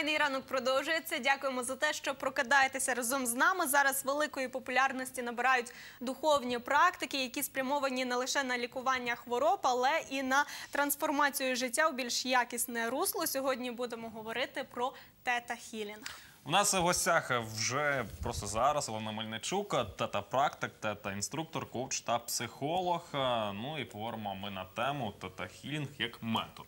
Файний ранок продовжується. Дякуємо за те, що прокидаєтеся разом з нами. Зараз великої популярності набирають духовні практики, які спрямовані не лише на лікування хвороб, але і на трансформацію життя у більш якісне русло. Сьогодні будемо говорити про тета-хілінг. У нас в гостях вже просто зараз Олена Мельничук, тета-практик, тета-інструктор, коуч та психолог. Ну і поговоримо ми на тему тета-хілінг як метод.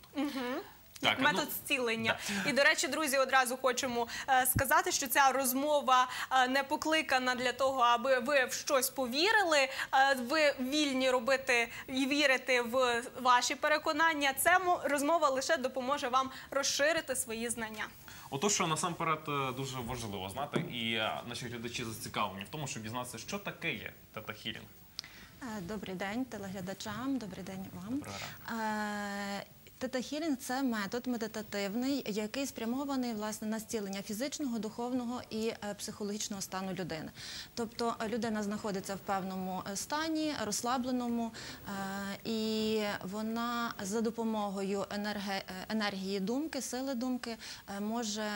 Так, метод ну, зцілення. І до речі, друзі, одразу хочемо е, сказати, що ця розмова е, не покликана для того, аби ви в щось повірили. Е, ви вільні робити і вірити в ваші переконання. Це мо- розмова лише допоможе вам розширити свої знання. Отож, що насамперед е, дуже важливо знати, і е, наші глядачі зацікавлені в тому, щоб дізнатися, що таке є тета-хілінг. Е, Добрий день телеглядачам, добрий день вам. Доброго Тета-хілінг – це метод медитативний, який спрямований власне на зцілення фізичного, духовного і е, психологічного стану людини. Тобто е, людина знаходиться в певному е, стані, розслабленому, і вона за допомогою енергії думки, сили думки може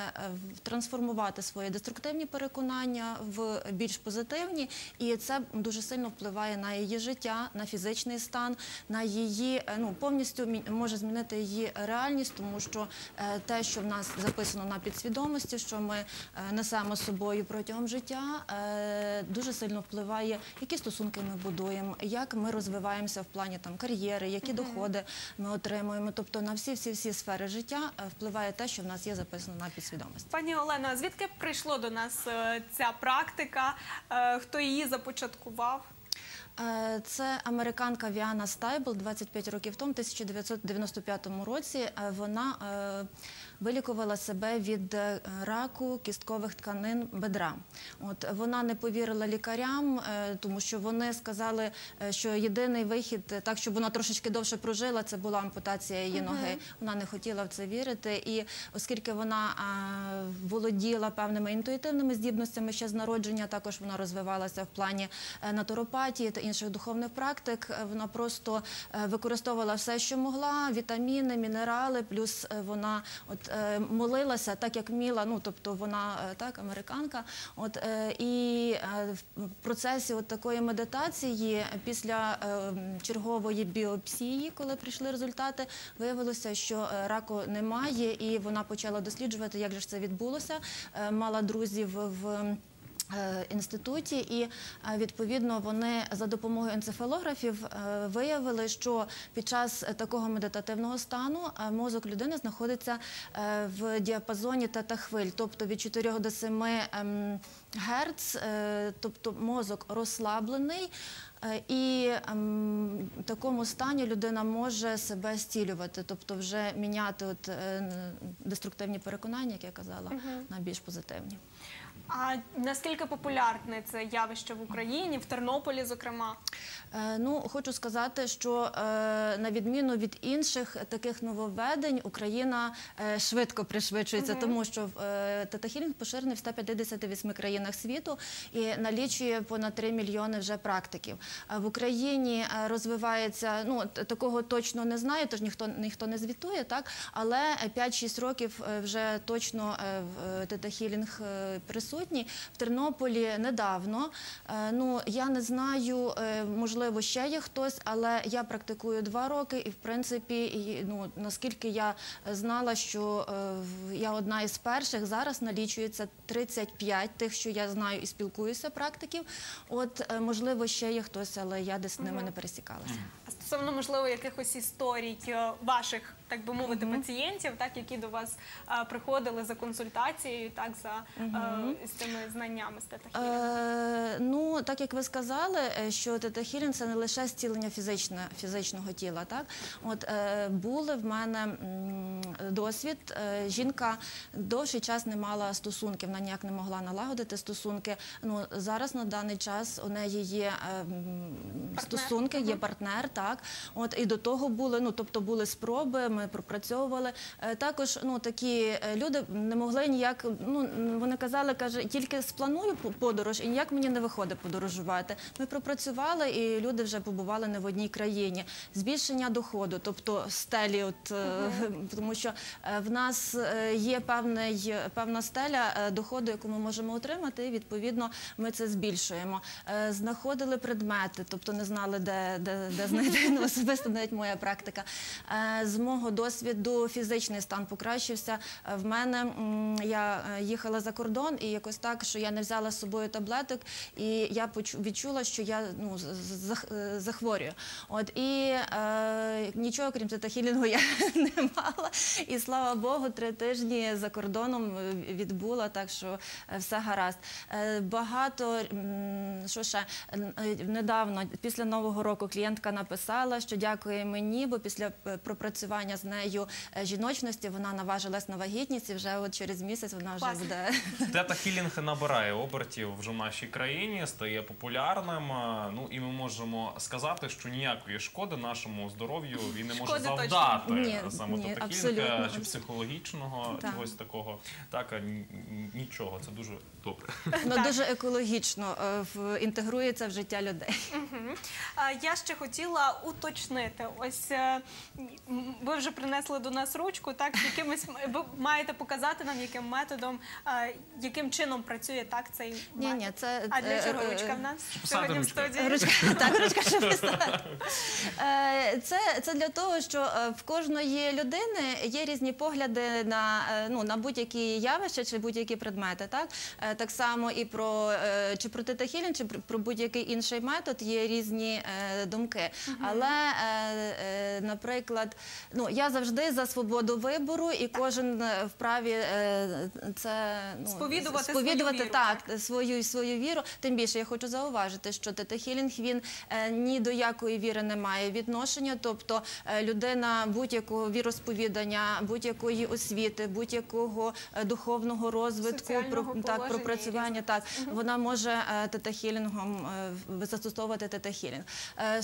трансформувати свої деструктивні переконання в більш позитивні, і це дуже сильно впливає на її життя, на фізичний стан, на її ну повністю може змінити її реальність, тому що е, те, що в нас записано на підсвідомості, що ми е, несемо з собою протягом життя, е, дуже сильно впливає, які стосунки ми будуємо, як ми розвиваємося в плані там кар'єри, які доходи ми отримуємо. Тобто на всі всі всі сфери життя впливає те, що в нас є записано на підсвідомості. Пані Олено, а звідки прийшло до нас ця практика? Хто її започаткував? Е, Це американка Віана Стайбл 25 років тому, в 1995 році. е, Вона е, вилікувала себе від е, раку кісткових тканин бедра. От вона не повірила лікарям, е, тому що вони сказали, е, що єдиний вихід, так щоб вона трошечки довше прожила, це була ампутація її ноги. Вона не хотіла в це вірити. І оскільки вона володіла певними інтуїтивними здібностями ще з народження, також вона розвивалася в плані натуропатії та інших духовних практик. Вона просто використовувала все, що могла: вітаміни, мінерали. Плюс вона от е, молилася так, як вміла. Ну тобто вона е, так, американка. От е, і в процесі от такої медитації після чергової біопсії, коли прийшли результати, виявилося, що раку немає, і вона почала досліджувати, як же це відбулося. Мала друзів в. Е, Інституті, і е, відповідно вони за допомогою енцефалографів е, виявили, що під час такого медитативного стану мозок людини знаходиться в діапазоні тета-хвиль, тобто від 4 до 7 ем, герц, тобто мозок розслаблений. І ем, в такому стані людина може себе зцілювати, тобто вже міняти от, деструктивні переконання, як я казала, на більш позитивні. А наскільки популярне це явище в Україні, в Тернополі, зокрема? Е, Ну, хочу сказати, що е, на відміну від інших таких нововведень, Україна е, швидко пришвидшується, тому що тета-хілінг поширений в 158 країнах світу і налічує понад 3 мільйони вже практиків. В Україні розвивається, ну такого точно не знаю, тож ніхто ніхто не звітує, так але 5-6 років вже точно тета-хілінг е, присутній. В Тернополі недавно. Е, Ну я не знаю, е, можливо, ще є хтось, але я практикую два роки, і в принципі, ну наскільки я знала, що е, я одна із перших зараз налічується 35 тих, що я знаю і спілкуюся практиків. От можливо, ще є хтось, але я десь з ними не пересікалася. А стосовно можливо якихось історій е, ваших, так би мовити, пацієнтів, так які до вас е, приходили за консультацією, так за е, з цими знаннями з? Е, ну, так як ви сказали, е, що тета-хілінг – це не лише зцілення фізичне, фізичного тіла. Так? От, е, були в мене м, досвід. Е, жінка довший час не мала стосунків, вона ніяк не могла налагодити стосунки. Ну, зараз на даний час у неї є е, стосунки, є партнер, так, Так, от і до того були, ну тобто були спроби, ми пропрацьовували. Е, Також ну такі е, люди не могли ніяк. Ну вони казали, каже, тільки спланую по- подорож, і ніяк мені не виходить подорожувати. Ми пропрацювали, і люди вже побували не в одній країні. Збільшення доходу, тобто стелі, от е, тому що в нас є певний певна стеля доходу, яку ми можемо отримати, і відповідно ми це збільшуємо. Знаходили предмети, тобто не знали, де, де, де знайти ну, особисто навіть моя практика. Е, З мого досвіду фізичний стан покращився. Е, В мене я е, їхала за кордон і якось так, що я не взяла з собою таблеток, і я відчула, що я ну, захворюю. От і е, нічого крім тетахілінгу я не мала. І слава Богу, три тижні за кордоном відбула, так що все гаразд. Багато що ще недавно, після нового року, клієнтка написала, що дякує мені, бо після е, пропрацювання з нею е, жіночності вона наважилась на вагітність, і вже от через місяць вона вже Клас. буде. Тета Хілінг набирає обертів вже в нашій країні, стає популярним. Ну і ми можемо сказати, що ніякої шкоди нашому здоров'ю він не може Шкоди точно. завдати Ні, саме ні, абсолютно. Чи психологічного Так. чогось такого. Так, а ні- ні- нічого, це дуже добре. Воно дуже екологічно е, в- інтегрується в життя людей. А, Я ще хотіла уточнити. Ось е, м, ви вже принесли до нас ручку, так якимось м- ви маєте показати нам, яким методом, е, яким чином працює так цей Ні, метод. ні, це А для е, чого е, ручка в нас сьогодні в студії? Ручка, так, ручка, писати. Е, Це, це для того, що е, в кожної людини є різні погляди на, е, ну, на будь-які явища чи будь-які предмети. Так? Так само і про, чи про тетахілін, чи про- будь-який інший метод є різні думки. Але, наприклад, ну, я завжди за свободу вибору, і кожен вправі це ну, Сповідувати свою сповідувати віру, так, так? свою свою віру. Тим більше я хочу зауважити, що тета-хілінг він ні до якої віри не має відношення. Тобто е, людина будь-якого віросповідання, будь-якої освіти, будь-якого е, духовного розвитку, про так пропрацювання. Так вона може е, тета-хілінгом е, застосовувати тета-хілінг. Е,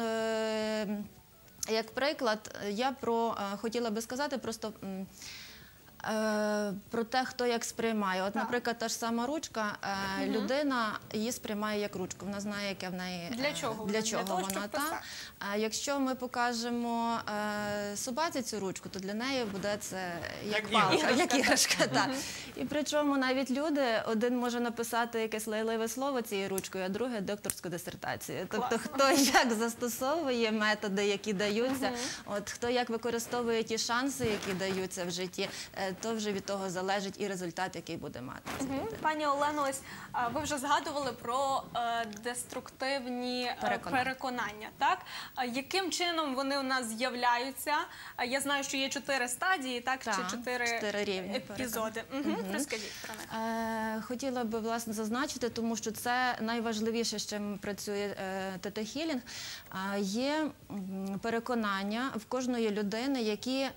е, як приклад, я про е, хотіла би сказати просто. Е, про те, хто як сприймає. От, Так. наприклад, та ж сама ручка, е, людина її сприймає як ручку. Вона знає, яке в неї Для е, чого вона? для Для чого того, вона та. писати. А якщо ми покажемо е, собаці цю ручку, то для неї буде це як, Як палка, іграшка. як іграшка. Так. І причому навіть люди один може написати якесь лайливе слово цією ручкою, а другий докторську дисертацію. Тобто, хто як застосовує методи, які даються, от хто як використовує ті шанси, які даються в житті, е, то вже від того залежить і результат, який буде мати. Пані Олено, ось ви вже згадували про е, деструктивні е, Переконання. переконання. Так яким чином вони у нас з'являються? Я знаю, що є чотири стадії, так, Так, чи чотири, рівні епізоди. Угу. Розкажіть про них. Е, Хотіла би власне зазначити, тому що це найважливіше, з чим працює е, тета-хілінг. Є переконання в кожної людини, які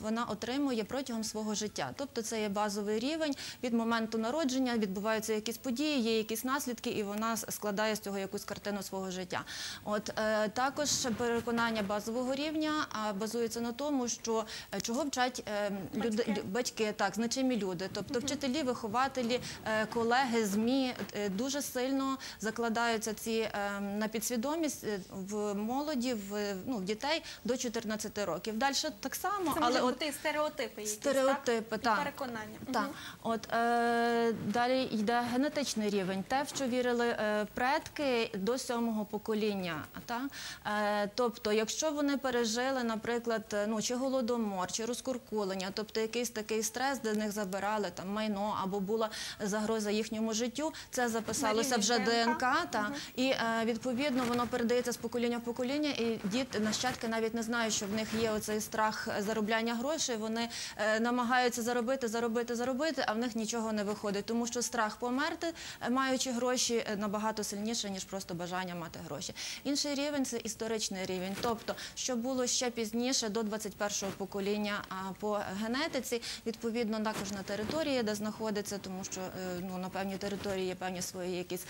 вона отримує протягом свого життя. Тобто це є базовий рівень від моменту народження, відбуваються якісь події, є якісь наслідки, і вона складає з цього якусь картину свого життя. От е, також переконання базового рівня базується на тому, що е, чого вчать е, люди, Батьки. батьки, так, значимі люди, тобто вчителі, вихователі, е, колеги, ЗМІ е, дуже сильно закладаються ці е, на підсвідомість в молоді, в, ну, в дітей до 14 років. Далі так само, Це але от стереотипи, якісь, Стереотипи, так? так. І переконання. так, Мгм. от е, далі йде генетичний рівень, те, в що вірили е, предки до сьомого покоління. Та? Е, тобто, якщо вони пережили, наприклад, е, ну чи голодомор, чи розкуркулення, тобто якийсь такий стрес, де в них забирали там майно або була загроза їхньому життю, це записалося вже ДНК. Та і е, відповідно воно передається з покоління в покоління, і діти нащадки навіть не знають, що в них є оцей страх заробляння грошей. Вони е, намагаються намагаються заробити, заробити, заробити, а в них нічого не виходить, тому що страх померти, е, маючи гроші, е, набагато сильніше ніж просто бажання мати гроші. Інший рівень це історичний рівень, тобто що було ще пізніше до 21-го покоління по генетиці, відповідно також на території, де знаходиться, тому що е, ну на певній території є певні свої якісь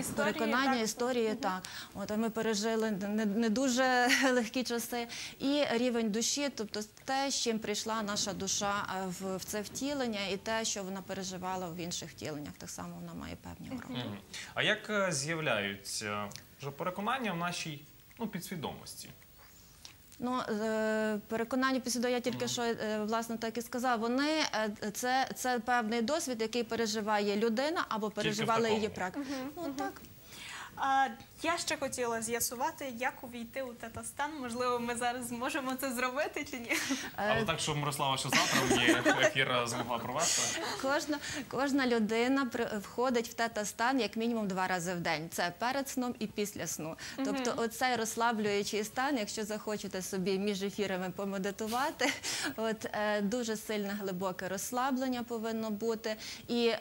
Історії, переконання, так? історії. Так, от ми пережили не, не дуже легкі часи. І рівень душі, тобто те, з чим прийшла наша душа е, в, в це втілення, і те, що вона переживала в інших втіленнях, так само вона має певні уроки. А як е, з'являються вже переконання в нашій ну, підсвідомості? Ну, е, переконання після я тільки що власне так і сказав. Вони це, це певний досвід, який переживає людина або переживали її такому. практики. Ну так. А, я ще хотіла з'ясувати, як увійти у тета-стан. Можливо, ми зараз зможемо це зробити чи ні? Але так, щоб Мирослава ще завтра мені ефір е, змогла провести. Кожна, кожна людина при- входить в тета-стан як мінімум два рази в день. Це перед сном і після сну. Тобто, оцей розслаблюючий стан, якщо захочете собі між ефірами помедитувати, от е, дуже сильне глибоке розслаблення повинно бути, і е,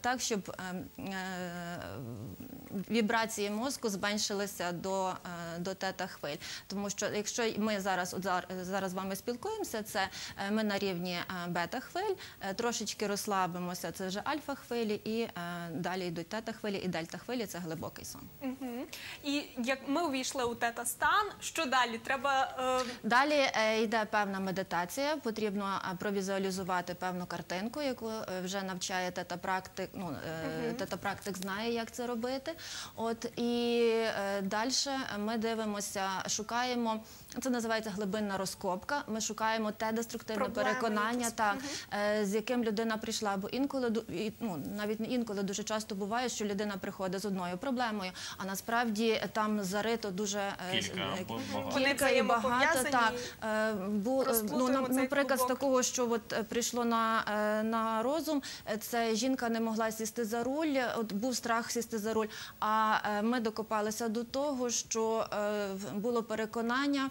так, щоб е, е, вібрації мозку зменшилися до, е, до тета-хвиль. Тому що якщо ми зараз от зар- зараз з вами спілкуємося, це е, ми на рівні е, бета-хвиль, е, трошечки розслабимося, це вже альфа-хвилі, і е, далі йдуть тета-хвилі і дельта-хвилі, це глибокий сон. Мгм. І як ми увійшли у тета-стан, що далі? Треба е, Далі е, йде певна медитація. Потрібно провізуалізувати певну картинку, яку вже навчає тета-практик. Ну, е, тета-практик знає, як це робити. От і е, далі ми дивимося, шукаємо. Це називається глибинна розкопка. Ми шукаємо те деструктивне Проблеми переконання, якісь. так, е, з яким людина прийшла. Бо інколи ну, навіть не інколи дуже часто буває, що людина приходить з одною проблемою, а насправді там зарито дуже е, Кілька е. Вони і багато так. Е, Бу, е, ну, наприклад, з такого, що от е, прийшло на, е, на розум, е, це жінка не могла сісти за руль, от був страх сісти за руль. А е, ми докопалися до того, що е, в- було переконання,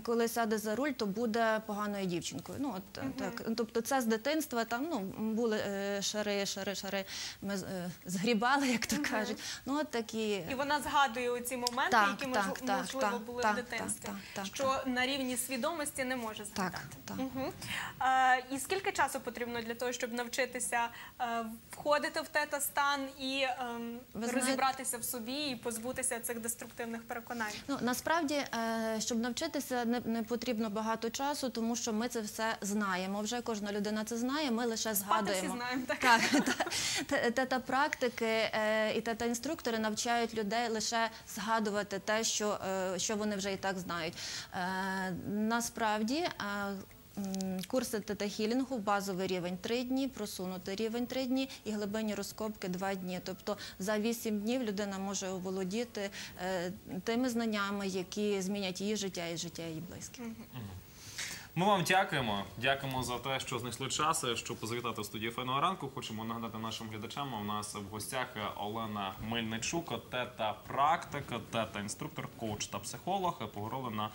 коли сяде за руль, то буде поганою дівчинкою. Ну от е, так, тобто це з дитинства там ну були е, шари, шари, шари. Ми е, згрібали, як то кажуть. Ну от такі. і вона згадує ці моменти, Так, які так, можливо, так, можливо так, були так, в дитинстві, так, так, що на рівні свідомості не може згадати. так. Мгм. Е, і скільки часу потрібно для того, щоб навчитися е, входити в тета-стан і ем, Ви знаєте- розібратися в собі і позбутися цих деструктивних переконань? Ну насправді, е, щоб навчитися, не, не потрібно багато часу, тому що ми це все знаємо. Вже кожна людина це знає. Ми лише Спати згадуємо. всі знаємо, так? Так, та- тета практики е, і тета інструктори навчають людей лише згадувати те, що, е, що вони вже і так знають. Е, Насправді. Е, Курси тета-хілінгу, базовий рівень 3 дні, просунутий рівень 3 дні і глибинні розкопки 2 дні. Тобто за 8 днів людина може оволодіти е, тими знаннями, які змінять її життя і життя її близьких. Ми вам дякуємо. Дякуємо за те, що знайшли час, щоб завітати в студію файного ранку. Хочемо нагадати нашим глядачам. У нас в гостях Олена Мельничук, тета практика, тета інструктор, коуч та психолог. Поговорили на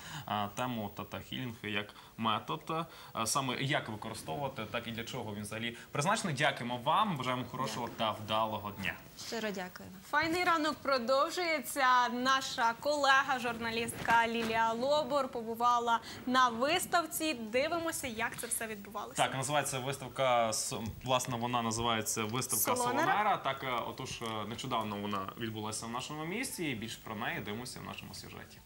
тему тета хілінг як метод, саме як використовувати, так і для чого він взагалі призначений. Дякуємо вам. Бажаємо хорошого та вдалого дня. Щиро дякую. Файний ранок продовжується. Наша колега, журналістка Лілія Лобор, побувала на виставці. Дивимося, як це все відбувалося. Так, називається виставка власне. Вона називається виставка Солонера. Солонера. Так, е, отож, е, нечодавно вона відбулася в нашому місті. І більш про неї дивимося в нашому сюжеті.